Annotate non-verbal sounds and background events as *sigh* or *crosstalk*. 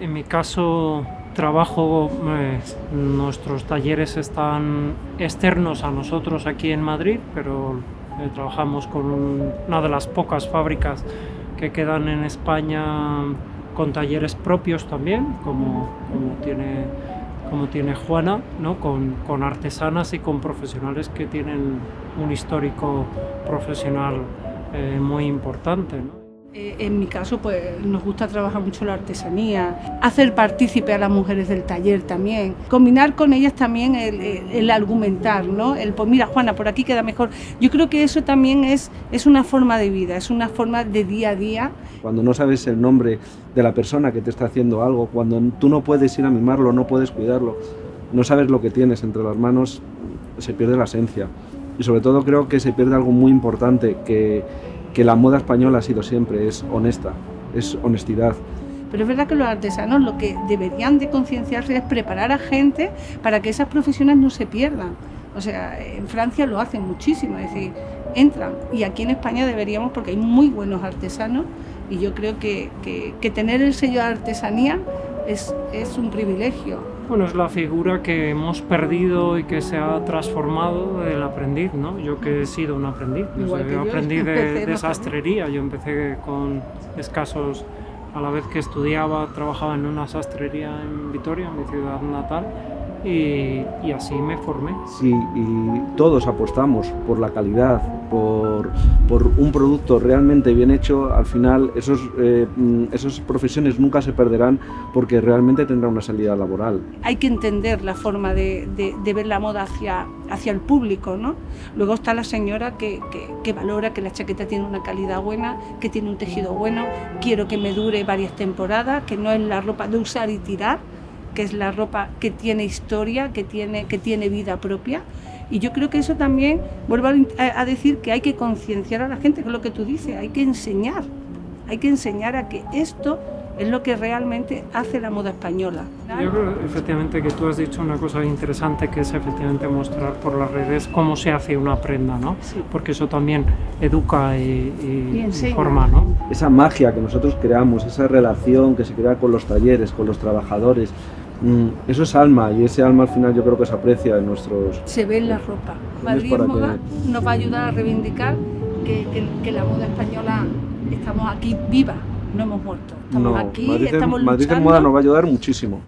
En mi caso, trabajo, eh, nuestros talleres están externos a nosotros aquí en Madrid, pero eh, trabajamos con una de las pocas fábricas que quedan en España con talleres propios también, como, tiene como tiene Juana, ¿no? con, con, artesanas y con profesionales que tienen un histórico profesional eh, muy importante. Eh, en mi caso, pues nos gusta trabajar mucho la artesanía, hacer partícipe a las mujeres del taller también, combinar con ellas también el, argumentar, ¿no? El, pues mira, Juana, por aquí queda mejor. Yo creo que eso también es, es una forma de vida, es una forma de día a día. Cuando no sabes el nombre de la persona que te está haciendo algo, cuando tú no puedes ir a mimarlo, no puedes cuidarlo, no sabes lo que tienes entre las manos, se pierde la esencia. Y sobre todo creo que se pierde algo muy importante, que que la moda española ha sido siempre, es honesta, es honestidad. Pero es verdad que los artesanos lo que deberían de concienciarse es preparar a gente para que esas profesiones no se pierdan. O sea, en Francia lo hacen muchísimo, es decir, entran. Y aquí en España deberíamos, porque hay muy buenos artesanos, y yo creo que, que, tener el sello de artesanía es, es un privilegio. Bueno, es la figura que hemos perdido y que se ha transformado del aprendiz, ¿no? Yo que he sido un aprendiz, yo, aprendí de, *laughs* de sastrería, yo empecé con escasos, a la vez que estudiaba, trabajaba en una sastrería en Vitoria, en mi ciudad natal, y, así me formé. Sí, y todos apostamos por la calidad, por, por un producto realmente bien hecho, al final esos, eh, esas profesiones nunca se perderán porque realmente tendrá una salida laboral. Hay que entender la forma de, de, ver la moda hacia, hacia el público, ¿no? Luego está la señora que, que, que valora que la chaqueta tiene una calidad buena, que tiene un tejido bueno, quiero que me dure varias temporadas, que no es la ropa de usar y tirar, que es la ropa que tiene historia, que tiene, que tiene vida propia. Y yo creo que eso también, vuelvo a, decir que hay que concienciar a la gente, que es lo que tú dices, hay que enseñar, hay que enseñar a que esto es lo que realmente hace la moda española. Yo creo efectivamente que tú has dicho una cosa interesante que es efectivamente mostrar por las redes cómo se hace una prenda, ¿no? Porque eso también educa y, y, forma, ¿no? Esa magia que nosotros creamos, esa relación que se crea con los talleres, con los trabajadores, eso es alma y ese alma al final yo creo que se aprecia en nuestros... Se ve en la ropa. Madrid Moda nos va a ayudar a reivindicar que, que, la moda española estamos aquí viva, no hemos muerto. Estamos aquí, estamos luchando. Madrid en Moda nos va a ayudar muchísimo.